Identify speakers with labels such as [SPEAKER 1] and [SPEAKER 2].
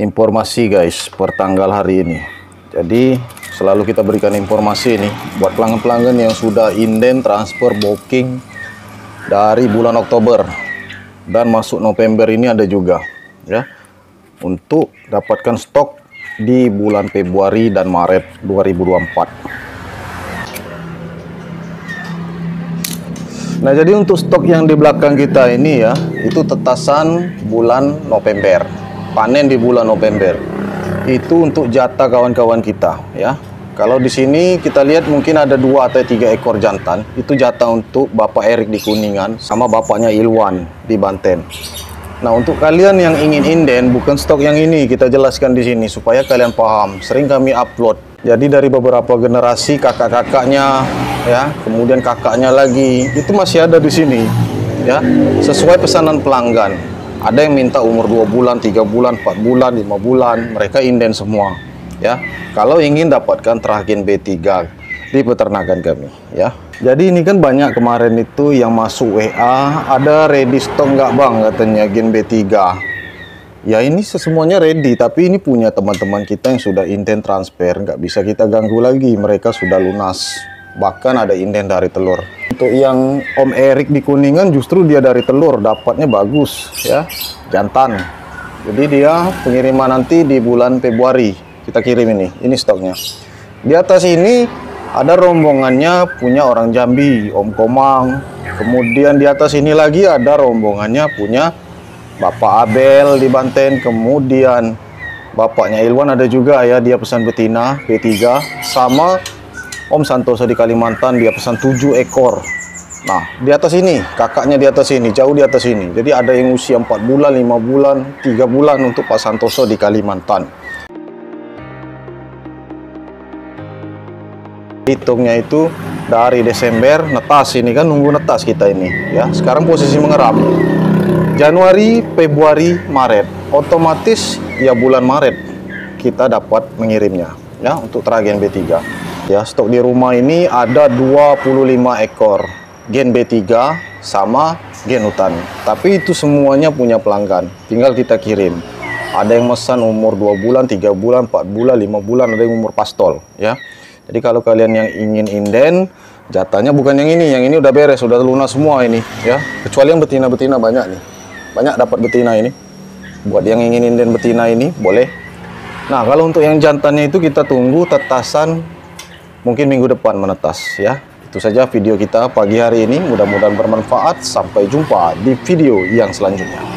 [SPEAKER 1] informasi guys per tanggal hari ini. Jadi selalu kita berikan informasi ini buat pelanggan-pelanggan yang sudah inden transfer booking dari bulan Oktober. Dan masuk November ini ada juga ya untuk dapatkan stok di bulan Februari dan Maret 2024 Nah jadi untuk stok yang di belakang kita ini ya itu tetasan bulan November panen di bulan November. Itu untuk jatah kawan-kawan kita ya. Kalau di sini kita lihat mungkin ada dua atau tiga ekor jantan. Itu jatah untuk Bapak Erik di Kuningan sama bapaknya Ilwan di Banten. Nah untuk kalian yang ingin inden bukan stok yang ini kita jelaskan di sini supaya kalian paham. Sering kami upload. Jadi dari beberapa generasi kakak-kakaknya ya, kemudian kakaknya lagi itu masih ada di sini ya, sesuai pesanan pelanggan. Ada yang minta umur 2 bulan, 3 bulan, 4 bulan, 5 bulan, mereka inden semua ya. Kalau ingin dapatkan teragen B3 di peternakan kami ya. Jadi ini kan banyak kemarin itu yang masuk WA, ada ready stock nggak bang? Katanya gen B3 ya ini semuanya ready tapi ini punya teman-teman kita yang sudah intent transfer. Nggak bisa kita ganggu lagi. Mereka sudah lunas. Bahkan ada intent dari telur untuk yang Om Erik di Kuningan justru dia dari telur dapatnya bagus ya. Jantan. Jadi dia pengiriman nanti di bulan Februari kita kirim ini ini stoknya. Di atas ini ada rombongannya punya orang Jambi Om Komang. Kemudian di atas ini lagi ada rombongannya punya Bapak Abel di Banten, kemudian bapaknya Ilwan ada juga ya, dia pesan betina P3 sama Om Santoso di Kalimantan dia pesan 7 ekor. Nah, di atas ini, kakaknya di atas ini, jauh di atas ini. Jadi ada yang usia 4 bulan, 5 bulan, 3 bulan untuk Pak Santoso di Kalimantan. Hitungnya itu dari Desember netas ini kan nunggu netas kita ini ya. Sekarang posisi mengeram. Januari, Februari, Maret. Otomatis ya bulan Maret kita dapat mengirimnya ya untuk teragen B3. Ya, stok di rumah ini ada 25 ekor gen B3 sama gen hutan. Tapi itu semuanya punya pelanggan. Tinggal kita kirim. Ada yang pesan umur 2 bulan, 3 bulan, 4 bulan, 5 bulan, ada yang umur pastol ya. Jadi kalau kalian yang ingin inden jatahnya bukan yang ini, yang ini udah beres, sudah lunas semua ini ya. Kecuali yang betina-betina banyak nih banyak dapat betina ini buat yang ingin inden betina ini boleh nah kalau untuk yang jantannya itu kita tunggu tetasan mungkin minggu depan menetas ya. Itu saja video kita pagi hari ini. Mudah-mudahan bermanfaat. Sampai jumpa di video yang selanjutnya.